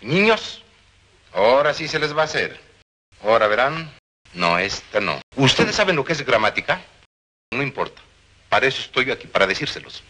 Niños, ahora sí se les va a hacer. Ahora verán, no, esta no. ¿Ustedes saben lo que es gramática? No importa. Para eso estoy aquí, para decírselos.